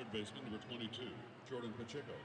Third baseman, number 22, Jordan Pacheco.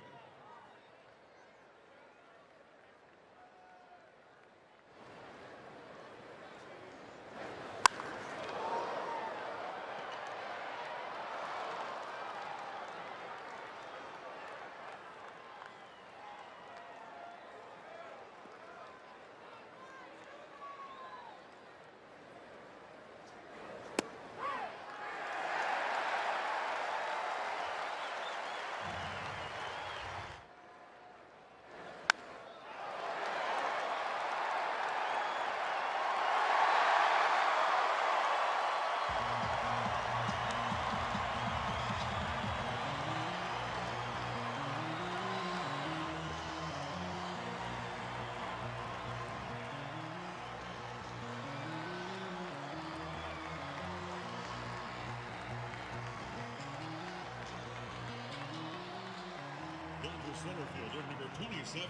Center fielder, number 27,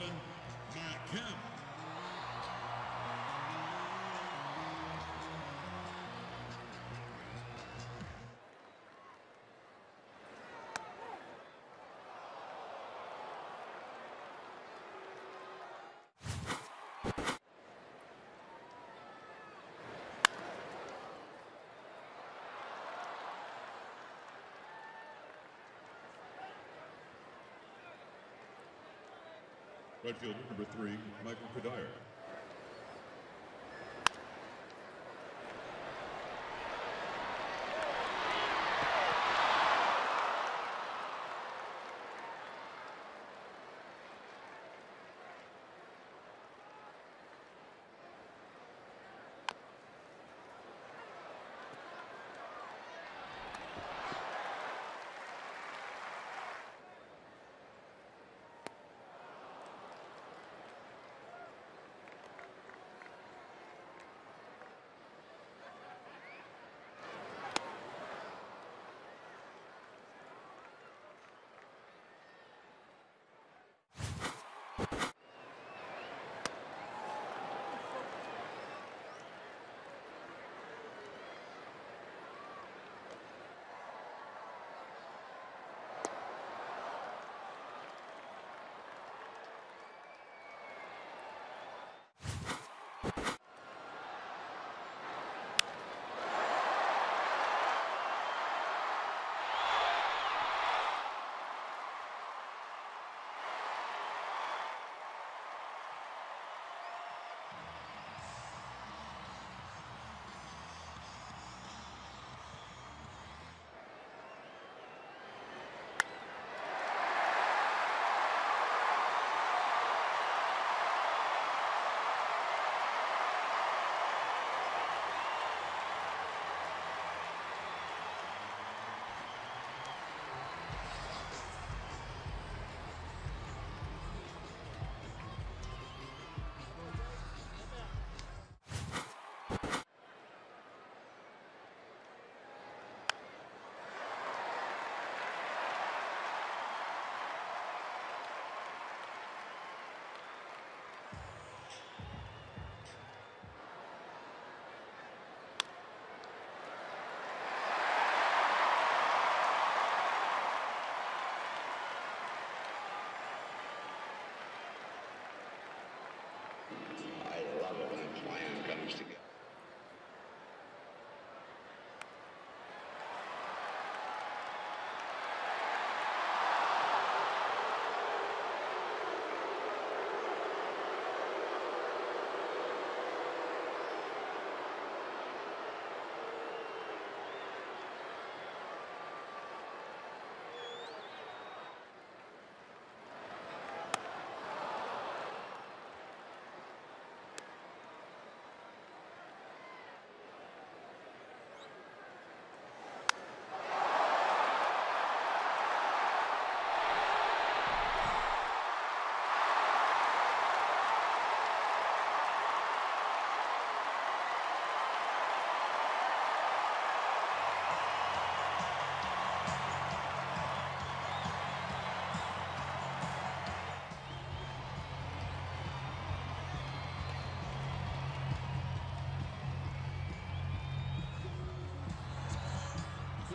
Matt Kemp. Right fielder, number three, Michael Cuddyer.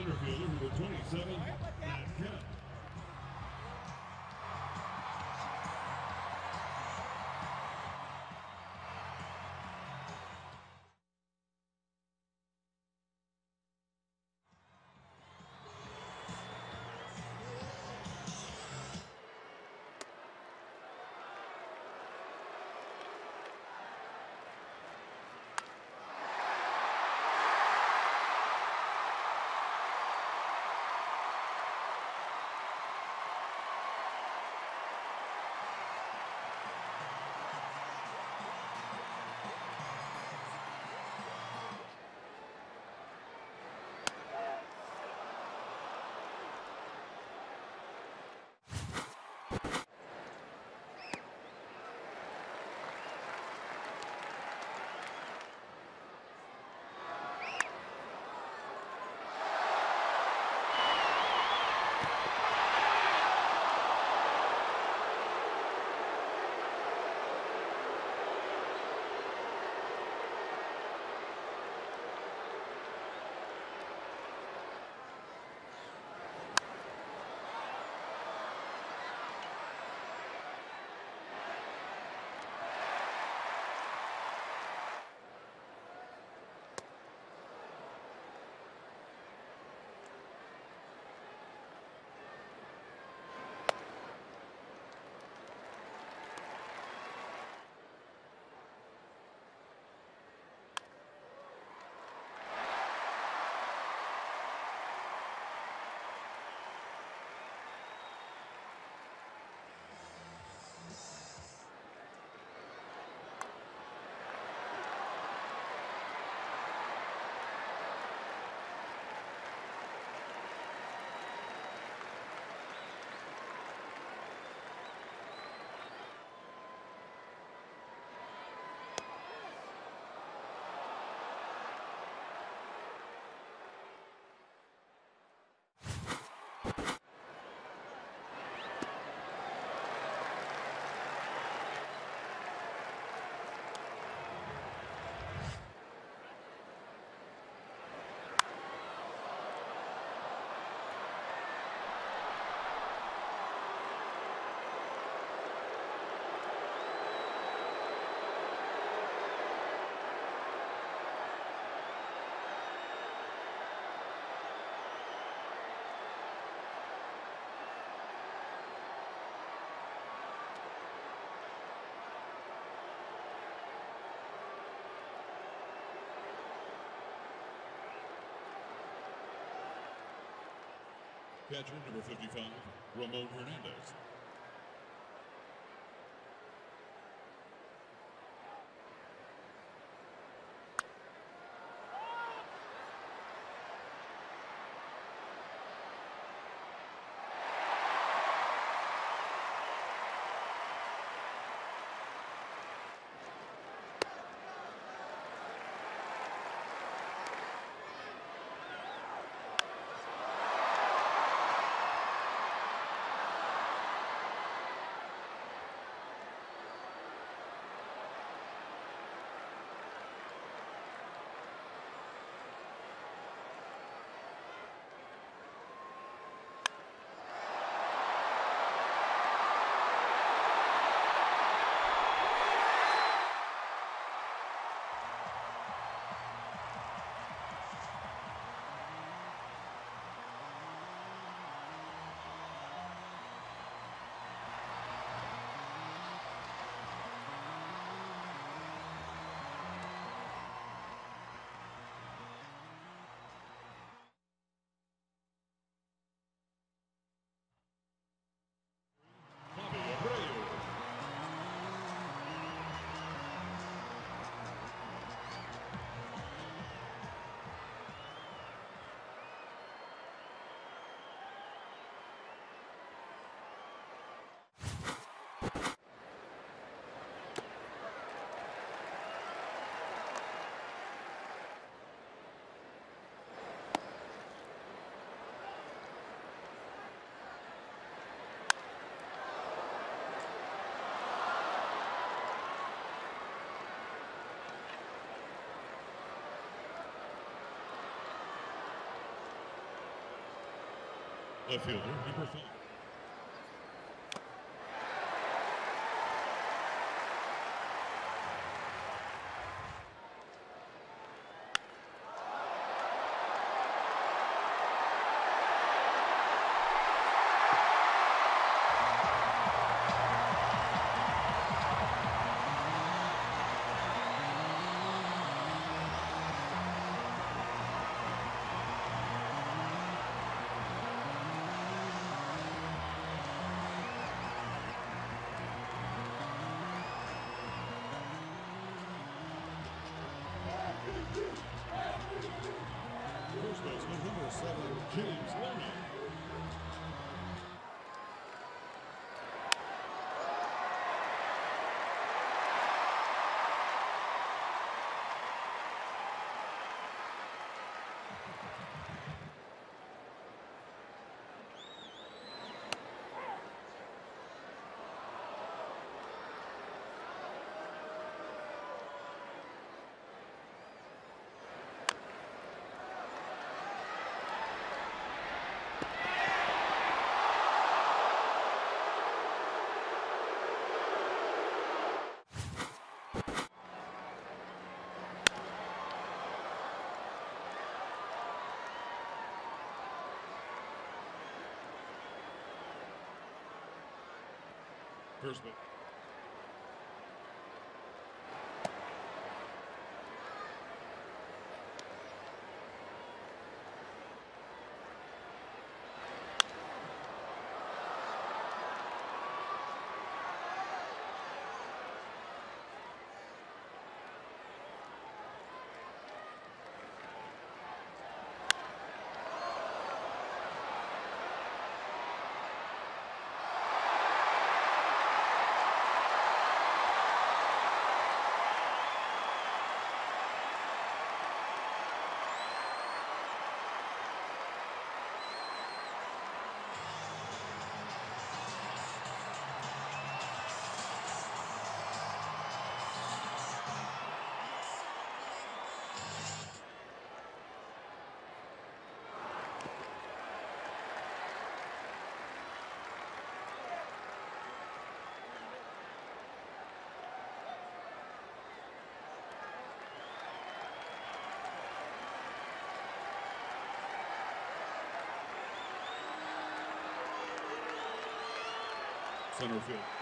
Center fielder number 27, Matt Kemp. Catcher number 55, Ramon Hernandez. Left fielder. Seven, James Loney. Personally, Center field.